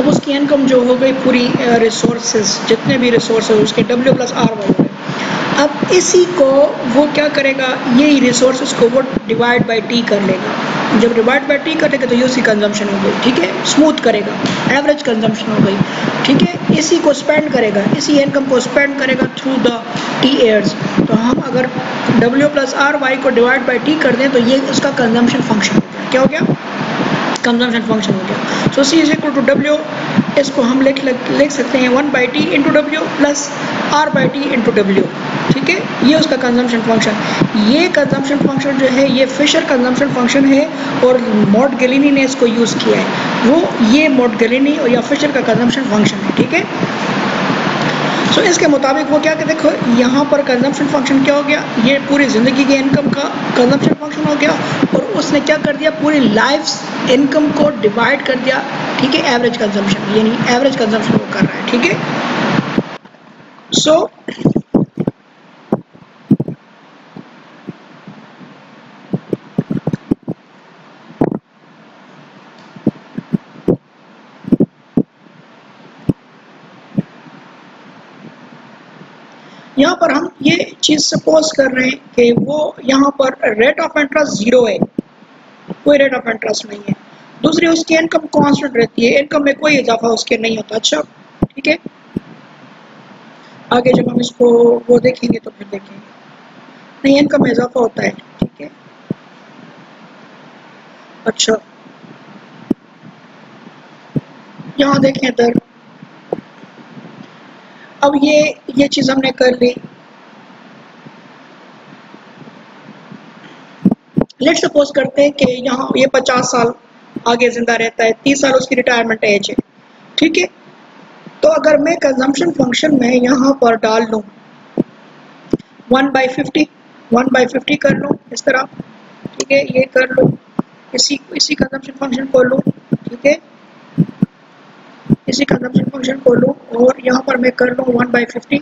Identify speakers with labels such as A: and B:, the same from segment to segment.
A: अब उसकी इनकम जो हो गई पूरी रिसोर्सेज जितने भी रिसोर्स उसके डब्ल्यू प्लस आर वाई अब इसी को वो क्या करेगा? ये रिसोर्स को वो डिवाइड बाई टी कर लेगा। जब डिवाइड बाई टी करेगा तो ये उसकी कंजम्पशन हो गई, ठीक है? स्मूथ करेगा एवरेज कंजम्पशन हो गई, ठीक है? इसी को स्पेंड करेगा, इसी इनकम को स्पेंड करेगा थ्रू द टी एयर्स तो हम अगर डब्ल्यू प्लस आर वाई को डिवाइड बाई टी कर दें तो ये उसका कंजम्पशन फ़ंक्शन हो गया। क्या हो गया? कंजम्पशन फ़ंक्शन हो गया। So C is equal to W इसको हम लिख लिख सकते हैं one by T into W plus R by T into W ठीक है? ये उसका कंजम्पशन फ़ंक्शन ये कंजम्पशन फ़ंक्शन जो है, ये फिशर कंजम्पशन फ़ंक्शन है और मॉड गलिनी ने इसको यूज़ किया है। वो ये मॉड गलिनी और या फिशर का कंजम्पशन फ़ंक्शन है, ठीक है? सो so, इसके मुताबिक वो क्या देखो यहाँ पर कंजम्पशन फ़ंक्शन क्या हो गया? ये पूरी ज़िंदगी के इनकम का कंजम्पशन फ़ंक्शन हो गया और उसने क्या कर दिया? पूरी लाइफ इनकम को डिवाइड कर दिया। ठीक है एवरेज कंजम्पशन यानी एवरेज कंजम्पशन वो कर रहा है। ठीक है? सो यहाँ पर हम ये चीज़ सपोज़ कर रहे हैं कि वो यहाँ पर रेट ऑफ़ इंटरेस्ट ज़ीरो है। कोई रेट ऑफ़ इंटरेस्ट नहीं है। दूसरी, उसकी इनकम कांस्टेंट रहती है। इनकम में कोई इजाफा उसके नहीं होता। अच्छा ठीक है? आगे जब हम इसको वो देखेंगे तो फिर देखेंगे। नहीं इनकम में इजाफा होता है, ठीक है? अच्छा। यहाँ देखें इधर। अब ये ये चीज़ हमने कर ली। लेट सपोज़ करते हैं कि यहाँ ये पचास साल आगे ज़िंदा रहता है, तीस साल उसकी रिटायरमेंट एज है। ठीक है? तो अगर मैं कंजम्पशन फ़ंक्शन में यहाँ पर डाल लूँ one by fifty one by fifty कर लूँ इस तरह। ठीक है? ये कर लूँ, इसी इसी कंजम्पशन फ़ंक्शन को लूँ। ठीक है? इसी कंजम्पशन फ़ंक्शन को लूँ और यहाँ पर मैं कर लूँ वन बाई फिफ्टी।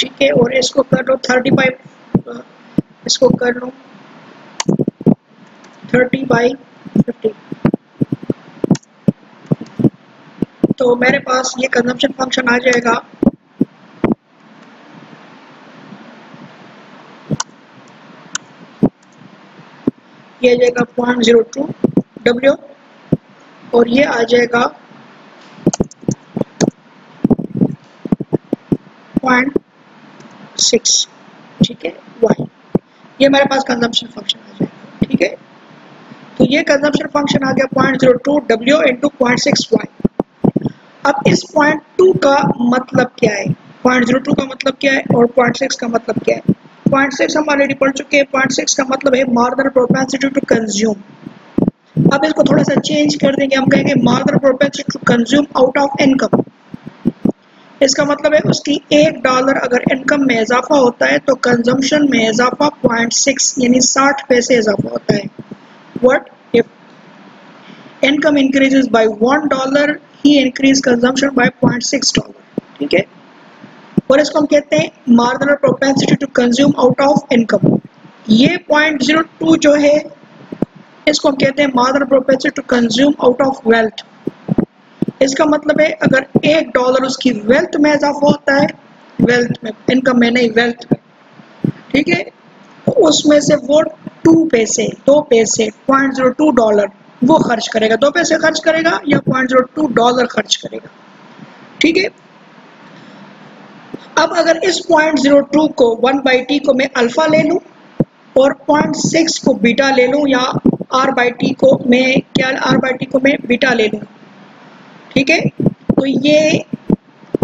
A: ठीक है, और इसको कर लो थर्टी बाई इसको कर लो थर्टी बाई फिफ्टी। तो मेरे पास ये कंजम्पशन फ़ंक्शन आ जाएगा। ये आ जाएगा पॉइंट ज़ीरो टू डब्ल्यू और ये आ जाएगा ठीक है? वाई ये मेरे पास कंजम्पशन फ़ंक्शन आ जाएगा, ठीक है? तो ये कंजम्पशन फ़ंक्शन आ गया point zero two W into point six Y अब इस पॉइंट टू का मतलब क्या है? पॉइंट ज़ीरो टू का मतलब क्या है और पॉइंट सिक्स का मतलब क्या है? पॉइंट सिक्स हम ऑलरेडी पढ़ चुके हैं। पॉइंट सिक्स का मतलब है मार्दर प्रोपेंसिटी टू कंज्यूम अब इसको थोड़ा सा चेंज कर देंगे। हम कहेंगे marginal propensity to consume out of income इसका मतलब है उसकी एक डॉलर अगर इनकम में इजाफा होता है तो कंजम्पशन में इजाफा पॉइंट सिक्स यानी साठ पैसे इजाफा होता है। What if income increases by one dollar he increase consumption by point six dollar ठीक है? और इसको हम कहते हैं marginal propensity to consume out of income ये पॉइंट ज़ीरो टू जो है इसको कहते हैं marginal propensity to consume out of wealth इसका मतलब है, अगर एक डॉलर उसकी वेल्थ में इजाफा होता है वेल्थ में इनकम में नहीं वेल्थ में। ठीक है? तो उसमें से वो टू पैसे, दो पैसे पॉइंट ज़ीरो टू डॉलर वो खर्च करेगा। दो पैसे खर्च करेगा या पॉइंट ज़ीरो टू डॉलर खर्च करेगा। ठीक है? अब अगर इस पॉइंट ज़ीरो टू को वन बाई टी को मैं अल्फ़ा ले लूँ और पॉइंट सिक्स को बीटा ले लूँ या आर बाई टी को मैं, क्या आर बाई टी को मैं बीटा ले लूँ? ठीक है? तो ये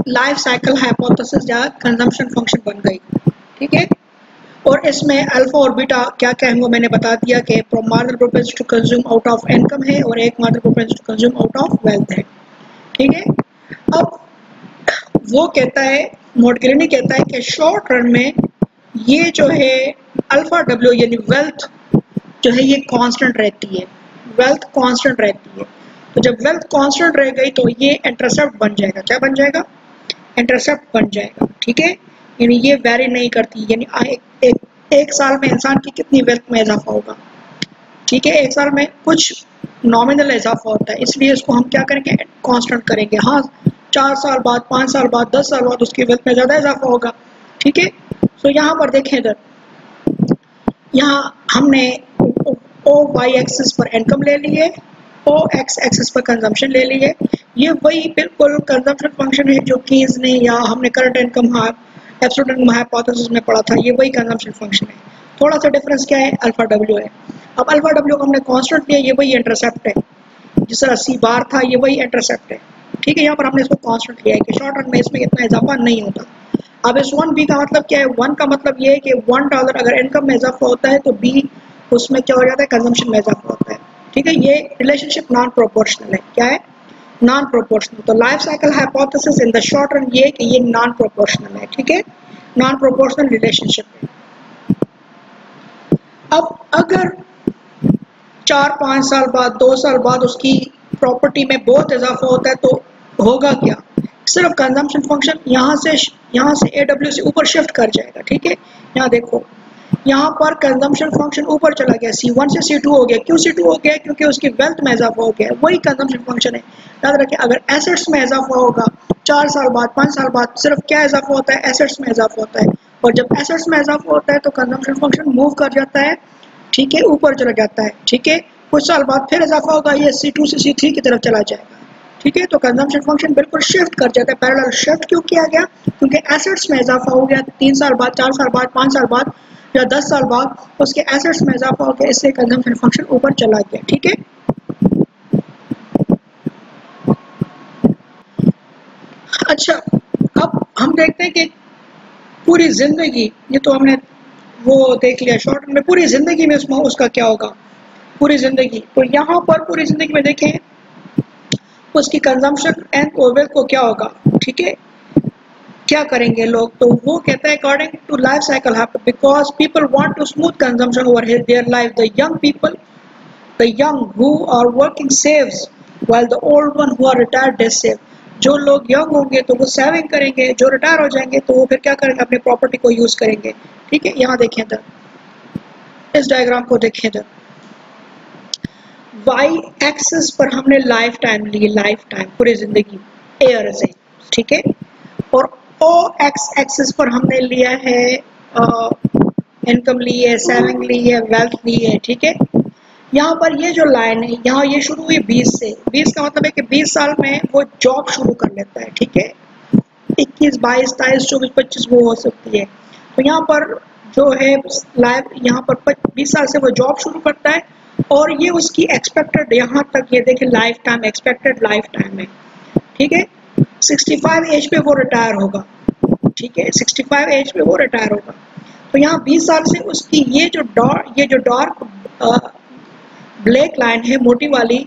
A: लाइफ साइकिल हाइपोथेसिस या कंजम्पशन फ़ंक्शन बन गई। ठीक है? और इसमें अल्फ़ा और बीटा क्या क्या है वो मैंने बता दिया कि marginal propense to consume out of income है और एक marginal propense to consume out of wealth है। ठीक है? अब वो कहता है मोडगिरनी कहता है कि शॉर्ट रन में ये जो है अल्फ़ा डब्ल्यू यानी वेल्थ जो है ये कांस्टेंट रहती है। वेल्थ कांस्टेंट रहती है। तो जब वेल्थ कांस्टेंट रह गई तो ये इंटरसेप्ट बन जाएगा। क्या बन जाएगा? इंटरसेप्ट बन जाएगा। ठीक है? यानी ये वेरी नहीं करती। यानी एक, एक, एक साल में इंसान की कितनी वेल्थ में इजाफा होगा? ठीक है? एक साल में कुछ नॉमिनल इजाफा होता है। इसलिए इसको हम क्या करेंगे? कांस्टेंट करेंगे। हाँ चार साल बाद पाँच साल बाद दस साल बाद उसकी वेल्थ में ज़्यादा इजाफा होगा। ठीक है? तो यहाँ पर देखें इधर। यहाँ हमने ओ वाई एक्सिस पर इनकम ले ली है ओ एक्स एक्सिस पर कंजम्पशन ले ली है ये वही बिल्कुल कंजम्पशन फ़ंक्शन है जो कीज ने या हमने current income absolute income hypothesis में पढ़ा था, ये वही कंजम्पशन फ़ंक्शन है। थोड़ा सा डिफरेंस क्या है? अल्फ़ा डब्ल्यू है। अब अल्फ़ा डब्ल्यू को हमने कांस्टेंट लिया ये वही इंटरसेप्ट है। जिस तरह सी बार था, ये वही इंटरसेप्ट है। ठीक है, यहाँ पर हमने इसको कांस्टेंट लिया है कि शॉर्ट रन में इसमें इतना इजाफा नहीं होता। अब इस वन बी का मतलब क्या है? वन का मतलब ये है कि वन डॉलर अगर इनकम में इजाफा होता है तो बी उसमें क्या हो जाता है? कंजम्पशन में इजाफा होता है। ठीक है? ये रिलेशनशिप नॉन प्रोपोर्शनल है। क्या है? नॉन प्रोपोर्शनल तो life cycle hypothesis in the short run ये कि ये नॉन प्रोपोर्शनल है। ठीक है? नॉन प्रोपोर्शनल रिलेशनशिप है। अब अगर चार, पाँच साल बाद, दो साल बाद उसकी प्रॉपर्टी में बहुत इजाफा होता है तो होगा क्या? सिर्फ़ कंजम्पशन फ़ंक्शन यहाँ से यहाँ से ए डब्ल्यू से ऊपर शिफ्ट कर जाएगा। ठीक है? यहाँ देखो। यहाँ पर कंजम्पशन फ़ंक्शन ऊपर चला गया सी वन से सी टू हो गया। क्यों सी टू हो गया? क्योंकि उसकी वेल्थ में इजाफा हो गया। वही कंजम्पशन फ़ंक्शन है। याद रखिए अगर एसेट्स में इजाफा होगा, चार साल बाद, पाँच साल बाद सिर्फ़ क्या इजाफा होता है? एसेट्स में इजाफा होता है। और जब एसेट्स में इजाफा होता है तो कंजम्पशन फ़ंक्शन मूव कर जाता है। ठीक है, ऊपर चला जाता है। ठीक है, कुछ साल बाद फिर इजाफा होगा। ये सी टू से सी थ्री की तरफ़ चला जाएगा। ठीक है तो कंजम्पशन फ़ंक्शन बिल्कुल शिफ्ट कर जाता है। पैरेलल शिफ्ट क्यों किया गया? क्योंकि एसेट्स में इजाफा हो गया। तीन साल बाद, चार साल बाद, पाँच साल बाद या दस साल बाद उसके एसेट्स में इजाफा हो गया इससे कंजम्पशन फ़ंक्शन ऊपर चला गया, ठीक है? अच्छा अब हम देखते हैं कि पूरी ज़िंदगी, ये तो हमने वो देख लिया शॉर्ट में, पूरी ज़िंदगी में उसमें उसका क्या होगा? पूरी ज़िंदगी तो यहाँ पर पूरी ज़िंदगी में देखें, उसकी कंजम्पशन एंड ओवेल को क्या होगा, ठीक है? क्या करेंगे लोग? तो वो कहता है according to life cycle because people want to smooth consumption over their life the young people the young who are working saves the old one who are retired, they save. जो लोग यंग होंगे तो वो saving करेंगे, जो retire हो जाएँगे तो वो फिर क्या करेंगे? अपनी प्रॉपर्टी को यूज़ करेंगे। ठीक है? यहाँ देखें इधर। इस डायग्राम को देखें इधर। वाई एक्सेस पर हमने लाइफ टाइम ली लाइफ टाइम पूरी ज़िंदगी एयर से। ठीक है? ओ एक्स एक्सिस पर हमने लिया है इनकम ली है सेविंग ली है वेल्थ ली है, ठीक है? यहाँ पर ये जो लाइन है, यहाँ ये शुरू हुई 20 से। 20 का मतलब है कि 20 साल में वो जॉब शुरू कर लेता है, ठीक है? 21 22 तेईस, चौबीस, पच्चीस, वो हो सकती है। तो यहाँ पर जो है लाइफ यहाँ पर 20 साल से वो जॉब शुरू करता है और ये उसकी एक्सपेक्टेड यहाँ तक ये देखे lifetime expected lifetime है, ठीक है? 65 एज पे वो रिटायर होगा। ठीक है? 65 एज पे वो रिटायर होगा। तो यहाँ 20 साल से उसकी ये जो डॉर ये जो डार्क ब्लैक लाइन है, मोटी वाली,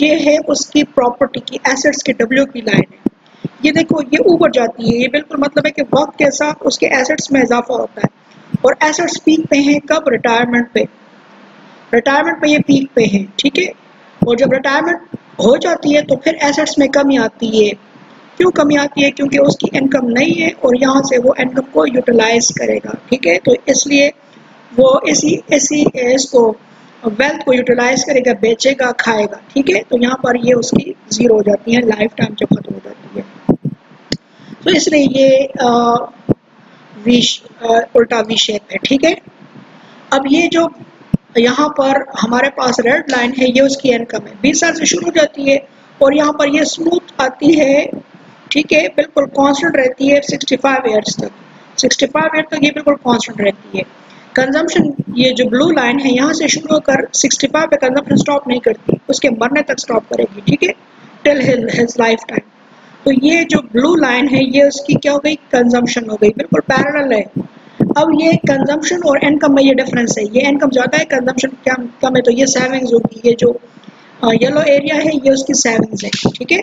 A: ये है उसकी प्रॉपर्टी की, एसेट्स के डब्ल्यू की लाइन है। ये देखो, ये ऊपर जाती है। ये बिल्कुल मतलब है कि वक्त के साथ उसके एसेट्स में इजाफा होता है। और एसेट्स पीक पे हैं कब? रिटायरमेंट पे। रिटायरमेंट पे ये पीक पे हैं। ठीक है? और जब रिटायरमेंट हो जाती है तो फिर एसेट्स में कमी आती है। क्यों कमी आती है? क्योंकि उसकी इनकम नहीं है और यहाँ से वो इनकम को यूटिलाइज करेगा, ठीक है? तो इसलिए वो इसी इसी, इसको वेल्थ को यूटिलाइज करेगा, बेचेगा, खाएगा, ठीक है? तो यहाँ पर ये उसकी ज़ीरो हो जाती है लाइफ टाइम जब खत्म हो जाती है। तो इसलिए ये वी उल्टा वी शेप है, ठीक है? अब ये जो यहाँ पर हमारे पास रेड लाइन है, ये उसकी इनकम है। बीस साल से शुरू हो जाती है और यहाँ पर ये स्मूथ आती है ठीक है, बिल्कुल कांस्टेंट रहती है 65 ईयर्स तक। 65 ईयर तक ये बिल्कुल कांस्टेंट रहती है। कंजम्पशन ये जो ब्लू लाइन है, यहाँ से शुरू होकर 65 पे कंजम्पशन स्टॉप नहीं करती, उसके मरने तक स्टॉप करेगी, ठीक है? टिल हिज लाइफ टाइम तो ये जो ब्लू लाइन है, ये उसकी क्या हो गई? कंजम्पशन हो गई। बिल्कुल पैरल है। अब ये कंजम्पशन और इनकम में ये डिफरेंस है। ये इनकम ज़्यादा है कंजम्पशन क्या कम है? तो ये सेविंग्स होगी। ये जो येलो एरिया है, ये उसकी सेविंग्स है, ठीक है?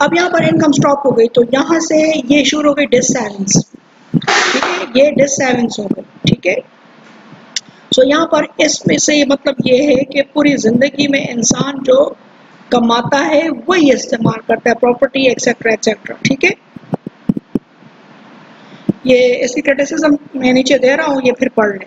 A: अब यहाँ पर इनकम स्टॉप हो गई तो यहाँ से ये शुरू हो गई डिस ठीक है? ये डिस सेविंग्स हो गई, ठीक है? सो यहाँ पर इसमें से मतलब ये है कि पूरी ज़िंदगी में इंसान जो कमाता है, वही इस्तेमाल करता है प्रॉपर्टी एक्सेट्रा एक्सेट्रा ठीक है? ये, इसकी क्रिटिसिज्म मैं नीचे दे रहा हूँ, ये फिर पढ़ लें।